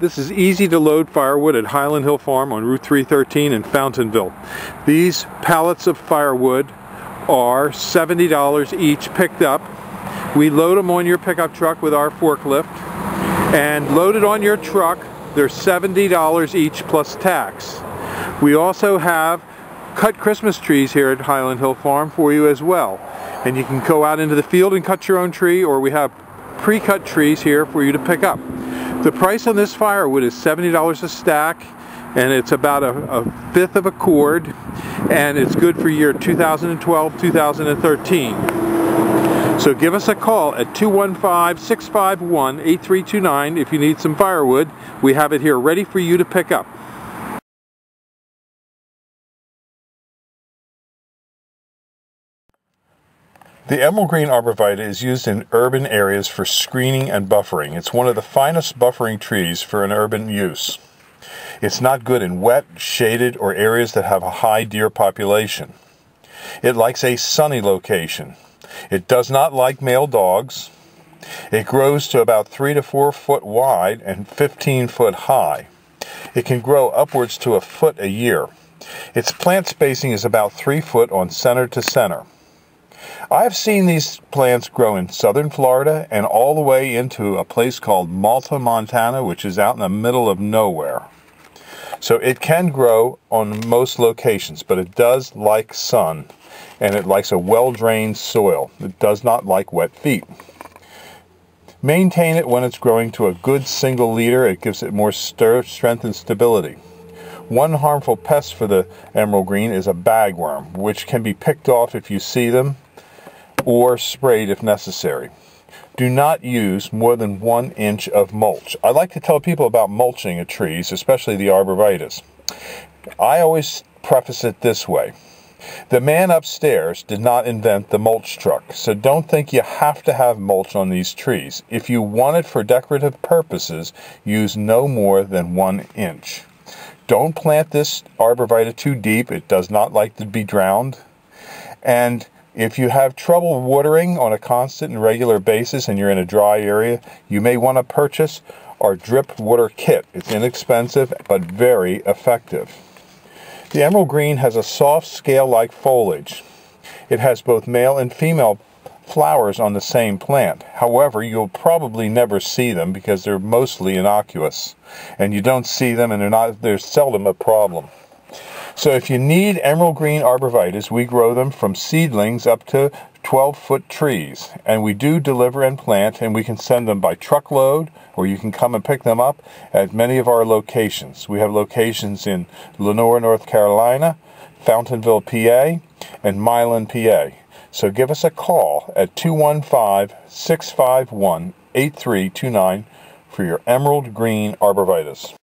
This is easy to load firewood at Highland Hill Farm on Route 313 in Fountainville. These pallets of firewood are $70 each picked up. We load them on your pickup truck with our forklift and loaded on your truck they're $70 each plus tax. We also have cut Christmas trees here at Highland Hill Farm for you as well. And you can go out into the field and cut your own tree or we have pre-cut trees here for you to pick up. The price on this firewood is $70 a stack and it's about a, a fifth of a cord and it's good for year 2012 2013 so give us a call at 215-651-8329 if you need some firewood. We have it here ready for you to pick up The emerald green arborvitae is used in urban areas for screening and buffering. It's one of the finest buffering trees for an urban use. It's not good in wet, shaded, or areas that have a high deer population. It likes a sunny location. It does not like male dogs. It grows to about 3 to 4 foot wide and 15 foot high. It can grow upwards to a foot a year. Its plant spacing is about 3 foot on center to center. I've seen these plants grow in southern Florida and all the way into a place called Malta, Montana, which is out in the middle of nowhere. So it can grow on most locations, but it does like sun and it likes a well-drained soil. It does not like wet feet. Maintain it when it's growing to a good single leader. It gives it more strength and stability. One harmful pest for the emerald green is a bagworm, which can be picked off if you see them or sprayed if necessary. Do not use more than one inch of mulch. I like to tell people about mulching trees, especially the arborvitaes. I always preface it this way. The man upstairs did not invent the mulch truck, so don't think you have to have mulch on these trees. If you want it for decorative purposes, use no more than one inch. Don't plant this arborvitae too deep. It does not like to be drowned. And if you have trouble watering on a constant and regular basis and you're in a dry area, you may want to purchase our drip water kit. It's inexpensive but very effective. The emerald green has a soft scale-like foliage. It has both male and female flowers on the same plant. However, you'll probably never see them because they're mostly innocuous. And you don't see them and they're not they're seldom a problem. So if you need emerald green arborvitaes, we grow them from seedlings up to 12 foot trees. And we do deliver and plant, and we can send them by truckload, or you can come and pick them up at many of our locations. We have locations in Lenoir, North Carolina, Fountainville, PA, and Milan, PA. So give us a call at 215 651 8329 for your emerald green arborvitaes.